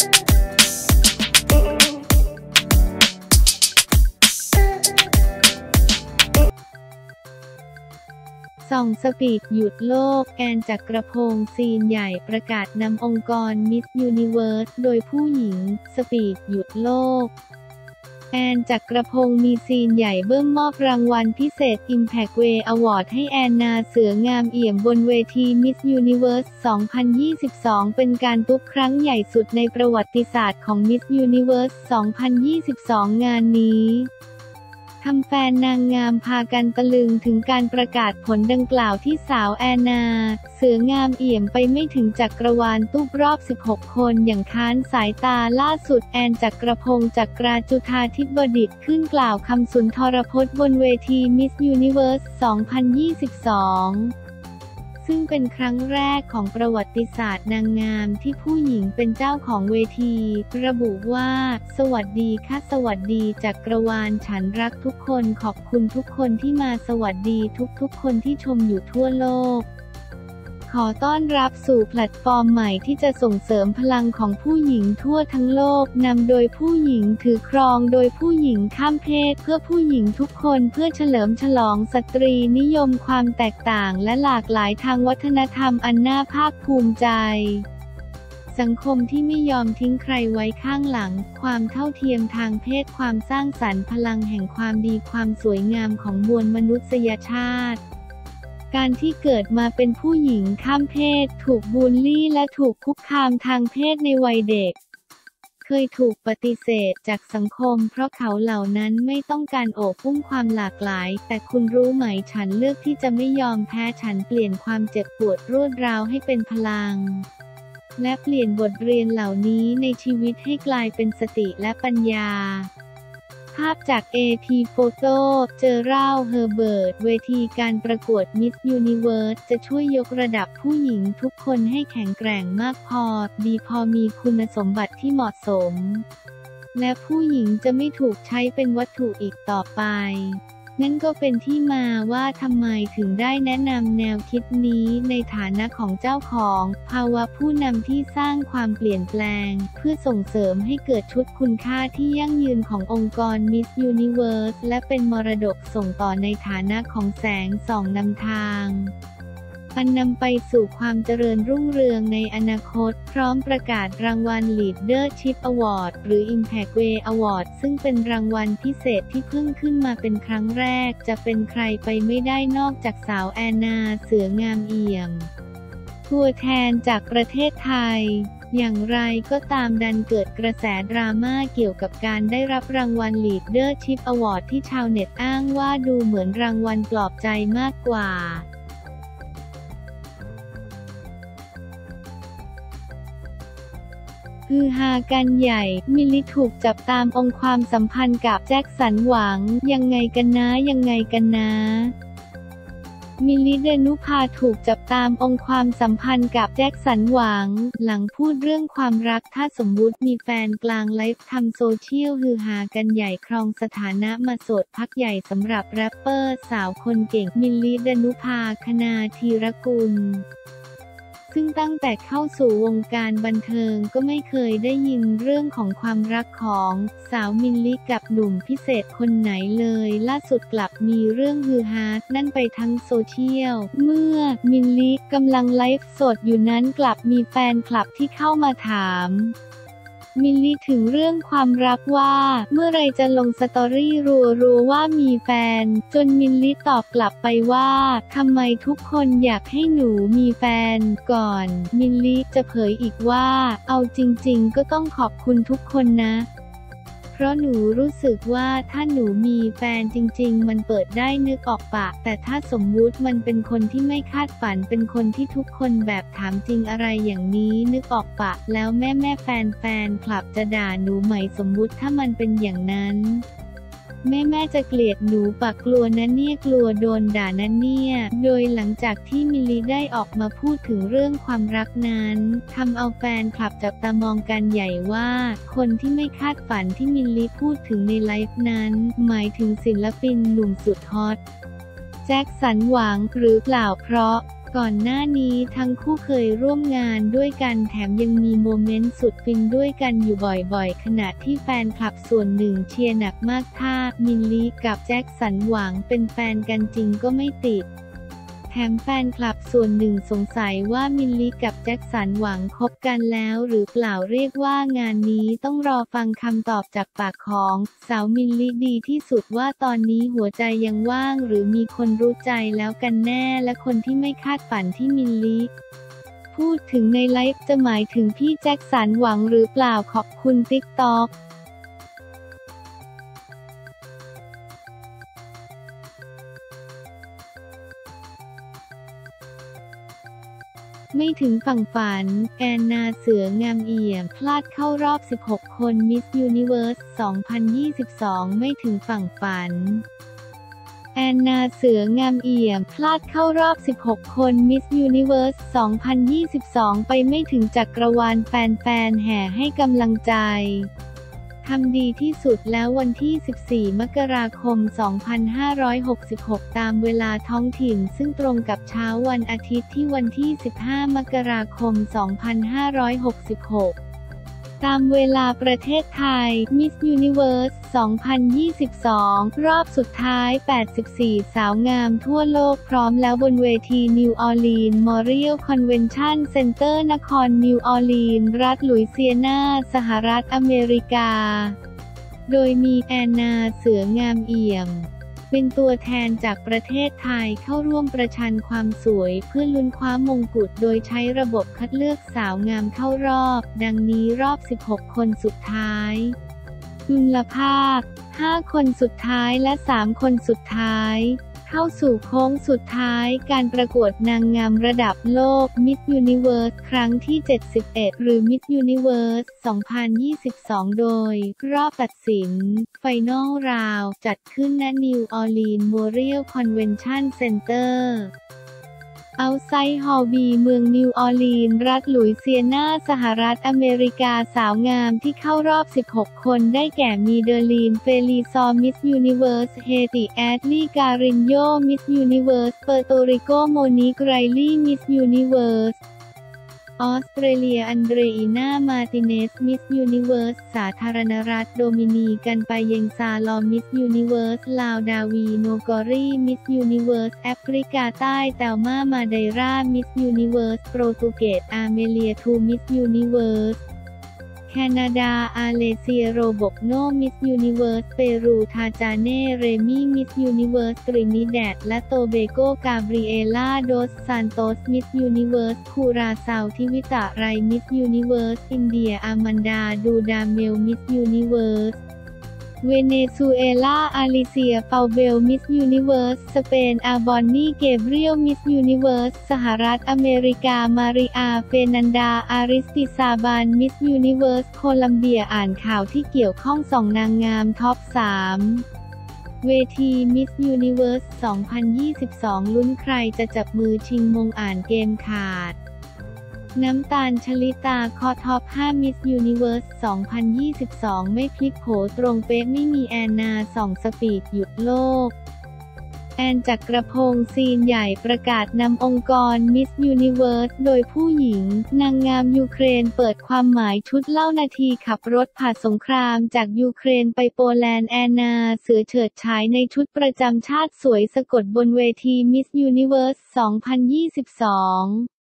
ส่อง speech หยุดโลก แอนจักรพงษ์ซีนใหญ่ประกาศนำองค์กรมิสยูนิเวิร์สโดยผู้หญิง speech หยุดโลก แอนจักรพงษ์มีซีนใหญ่เบื้องมอบรางวัลพิเศษ Impact Wave Award ให้แอนนาเสืองามเอี่ยมบนเวที Miss Universe 2022 เป็นการตุ๊บครั้งใหญ่สุดในประวัติศาสตร์ของ Miss Universe 2022 งานนี้ ทำแฟนนางงามพากันตะลึงถึงการประกาศผลดังกล่าวที่สาวแอนนา เสืองามเอี่ยมไปไม่ถึงจักรวาลสู่รอบ 16 คนอย่างค้านสายตาล่าสุดแอนจักรพงษ์จักราจุฑาธิบดิ์ขึ้นกล่าวคำสุนทรพจน์บนเวทีมิสยูนิเวิร์ส 2022 ซึ่งเป็นครั้งแรกของประวัติศาสตร์นางงามที่ผู้หญิงเป็นเจ้าของเวที ระบุว่า สวัสดีค่ะสวัสดีจักรวาลฉันรักทุกคนขอบคุณทุกคนที่มาสวัสดีทุกๆคนที่ชมอยู่ทั่วโลก ขอต้อนรับสู่แพลตฟอร์มใหม่ที่จะส่งเสริมพลังของผู้หญิงทั่วทั้งโลก นำโดยผู้หญิงถือครองโดยผู้หญิงข้ามเพศ เพื่อผู้หญิงทุกคนเพื่อเฉลิมฉลองสตรีนิยมความแตกต่างและหลากหลายทางวัฒนธรรมอันน่าภาคภูมิใจสังคมที่ไม่ยอมทิ้งใครไว้ข้างหลัง ความเท่าเทียมทางเพศ ความสร้างสรรค์พลังแห่งความดี ความสวยงามของมวลมนุษยชาติ การที่เกิดมาเป็นผู้หญิงข้ามเพศ ถูกบูลลี่และถูกคุกคามทางเพศในวัยเด็ก เคยถูกปฏิเสธจากสังคม เพราะเขาเหล่านั้นไม่ต้องการโอบอุ้มความหลากหลาย แต่คุณรู้ไหมฉันเลือกที่จะไม่ยอมแพ้ฉันเปลี่ยนความเจ็บปวดรวดราวให้เป็นพลัง และเปลี่ยนบทเรียนเหล่านี้ในชีวิตให้กลายเป็นสติและปัญญาาพจาก AP Photo เจอร่าเฮอร์เบิร์ต เวทีการประกวด Miss Universe จะช่วยยกระดับผู้หญิงทุกคนให้แข็งแกร่งมากพอ ดีพอมีคุณสมบัติที่เหมาะสม และผู้หญิงจะไม่ถูกใช้เป็นวัตถุอีกต่อไป นั่นก็เป็นที่มาว่าทำไมถึงได้แนะนำแนวคิดนี้ในฐานะของเจ้าของ ภาวะผู้นำที่สร้างความเปลี่ยนแปลง เพื่อส่งเสริมให้เกิดชุดคุณค่าที่ยั่งยืนขององค์กร Miss Universe และเป็นมรดกส่งต่อในฐานะของแสงส่องนำทาง อันนำไปสู่ความเจริญรุ่งเรืองในอนาคต พร้อมประกาศรางวัล Leadership Award หรือ Impact Way Award ซึ่งเป็นรางวัลพิเศษที่เพิ่งขึ้นมาเป็นครั้งแรก จะเป็นใครไปไม่ได้นอกจากสาวแอนนาเสืองามเอี่ยม ตัวแทนจากประเทศไทยอย่างไรก็ตามดันเกิดกระแสดราม่าเกี่ยวกับการได้รับรางวัล Leadership Award ที่ชาวเน็ตอ้างว่าดูเหมือนรางวัลปลอบใจมากกว่า ฮือฮากันใหญ่ มิลิถูกจับตามองความสัมพันธ์กับแจ็คสันหวัง ยังไงกันนะ ยังไงกันนะมิลลิ ดนุภาถูกจับตามองความสัมพันธ์กับแจ็คสันหวัง หลังพูดเรื่องความรักถ้าสมมุติมีแฟนกลางไลฟ์ทำโซเชียลฮือฮากันใหญ่ครองสถานะมาโสดพักใหญ่สำหรับแรปเปอร์สาวคนเก่งมิลลิ ดนุภาคณาธีรกุล ซึ่งตั้งแต่เข้าสู่วงการบันเทิงก็ไม่เคยได้ยินเรื่องของความรักของสาวมิลลิกับหนุ่มพิเศษคนไหนเลย ล่าสุดกลับมีเรื่องฮือฮาลั่นไปทั้งโซเชียล เมื่อมิลลิกำลังไลฟ์สดอยู่นั้นกลับมีแฟนคลับที่เข้ามาถาม มิลลิถึงเรื่องความรักว่า เมื่อไรจะลงสตอรี่รัวรัวว่ามีแฟน จนมิลลิตอบกลับไปว่าทำไมทุกคนอยากให้หนูมีแฟนก่อน มิลลิจะเผยอีกว่า เอาจริง ๆ ก็ต้องขอบคุณทุกคนนะ ราะหนูรู้สึกว่าถ้าหนูมีแฟนจริง ๆ มันเปิดได้นึกออกปาก แต่ถ้าสมมุติมันเป็นคนที่ไม่คาดฝันเป็นคนที่ทุกคนแบบถามจริงอะไรอย่างนี้นึกออกปากแล้วแม่แม่แฟนแฟนคลับจะด่าหนูไหมสมมุติถ้ามันเป็นอย่างนั้น แม่แม่จะเกลียดหนูปากกลัวนะเนี่ยกลัวโดนด่านะเนี่ย โดยหลังจากที่มิลลีได้ออกมาพูดถึงเรื่องความรักนั้นทำเอาแฟนคลับจับตามองกันใหญ่ว่า คนที่ไม่คาดฝันที่มิลลิพูดถึงในไลฟ์นั้น หมายถึงศิลปินหนุ่มสุดฮอตแจ็คสันหวังหรือเปล่าเพราะ ก่อนหน้านี้ทั้งคู่เคยร่วมงานด้วยกันแถมยังมีโมเมนต์สุดฟินด้วยกันอยู่บ่อยๆ ขณะที่แฟนคลับส่วนหนึ่งเชียร์หนักมากถ้ามิลลิกับแจ็คสันหวังเป็นแฟนกันจริงก็ไม่ติด แถมแฟนคลับส่วนหนึ่งสงสัยว่ามิลลิกับแจ็คสันหวังคบกันแล้วหรือเปล่าเรียกว่างานนี้ต้องรอฟังคำตอบจากปากของสาวมิลลิดีที่สุดว่าตอนนี้หัวใจยังว่างหรือมีคนรู้ใจแล้วกันแน่และคนที่ไม่คาดฝันที่มิลลิพูดถึงในไลฟ์จะหมายถึงพี่แจ็คสันหวังหรือเปล่าขอบคุณ TikTok ไม่ถึงฝั่งฝัน แอนนาเสืองามเอี่ยม พลาดเข้ารอบ 16 คนมิสยูนิเวิร์ส 2022 ไม่ถึงฝั่งฝันแอนนาเสืองามเอี่ยม พลาดเข้ารอบ 16 คนมิสยูนิเวิร์ส 2022 ไปไม่ถึงจักรวาลแฟนๆ แห่ให้กำลังใจ ทำดีที่สุดแล้ววันที่ 14 มกราคม 2566 ตามเวลาท้องถิ่น ซึ่งตรงกับเช้าวันอาทิตย์ที่วันที่ 15 มกราคม 2566 ตามเวลาประเทศไทย Miss Universe 2022 รอบสุดท้าย 84 สาวงามทั่วโลกพร้อมแล้วบนเวที New Orleans Morial Convention Center นครนิวออร์ลีน รัฐลุยเซียนา สหรัฐอเมริกา โดยมีแอนนาเสืองามเอี่ยม เป็นตัวแทนจากประเทศไทยเข้าร่วมประชันความสวยเพื่อลุ้นคว้ามงกุฎโดยใช้ระบบคัดเลือกสาวงามเข้ารอบ ดังนี้รอบ 16 คนสุดท้ายคุณลภาพ5คนสุดท้ายและ 3 คนสุดท้าย เข้าสู่โค้งสุดท้ายการประกวดนางงามระดับโลก Miss Universe ครั้งที่ 71 หรือ Miss Universe 2022 โดย รอบตัดสิน Final Round จัดขึ้นณ New Orleans Memorial Convention Center เอ เอาไซHall B เมืองนิวออร์ลีน รัฐลุยเซียนา สหรัฐอเมริกาสาวงามที่เข้ารอบ 16 คนได้แก่มีเดอลีน เฟลีซอมิสยูนิเวิร์ส เฮติแอดลี่การินโยมิสยูนิเวิร์ส เปอร์โตริโก โมนิกไรลี่ มิสยูนิเวิร์ส ออสเตรเลียอันเดรีนามาร์ติเนซ มิสยูนิเวิร์ส สาธารณรัฐโดมินีกันปาเยงซาลอมิสยูนิเวิร์ส ลาวดาวีโนกอรีมิสยูนิเวิร์ส แอฟริกาใต้แตลมามาไดรา มิสยูนิเวิร์ส โปรตุเกสอาเมเลียทูมิสยูนิเวิร์ส แคนาดา อาเลเซีย โรบกโน มิสยูนิเวิร์ส เปรู ทาจาเน่ เรมี่ มิสยูนิเวิร์ส ตรินิแดด และโตเบโก กาเบรีเอล่า โดส ซานโตส มิสยูนิเวิร์ส คูราซาว ทิวิตา ไร มิสยูนิเวิร์ส อินเดีย อามันดา ดูดาเมล มิสยูนิเวิร์ส เวเนซุเอลาอาลิเซีย เปาเบล มิสยูนิเวิร์ส สเปน อาร์บอนนี่ เกเบรียล มิสยูนิเวิร์ส สหรัฐอเมริกา มาริอา เฟนันดา อาริสติซาบาน มิสยูนิเวิร์ส โคลัมเบีย อ่านข่าวที่เกี่ยวข้องสองนางงาม ท็อป 3เวทีมิสยูนิเวิร์ส 2022 ลุ้นใครจะจับมือชิงมงอ่านเกมขาด น้ำตาลชลิตาเคาะ top 5 มิสยูนิเวิร์ส 2022 ไม่พลิกโผตรงเป๊ะไม่มีแอนนาส่อง speech หยุดโลก แอนจักรพงศ์ซีนใหญ่ประกาศนำองค์กรมิสยูนิเวิร์สโดยผู้หญิง นางงามยูเครนเปิดความหมายชุดเล่านาทีขับรถผ่านสงครามจากยูเครนไปโปแลนด์แอนนาเสือเฉิดฉายในชุดประจำชาติสวยสะกดบนเวทีมิสยูนิเวิร์ส 2022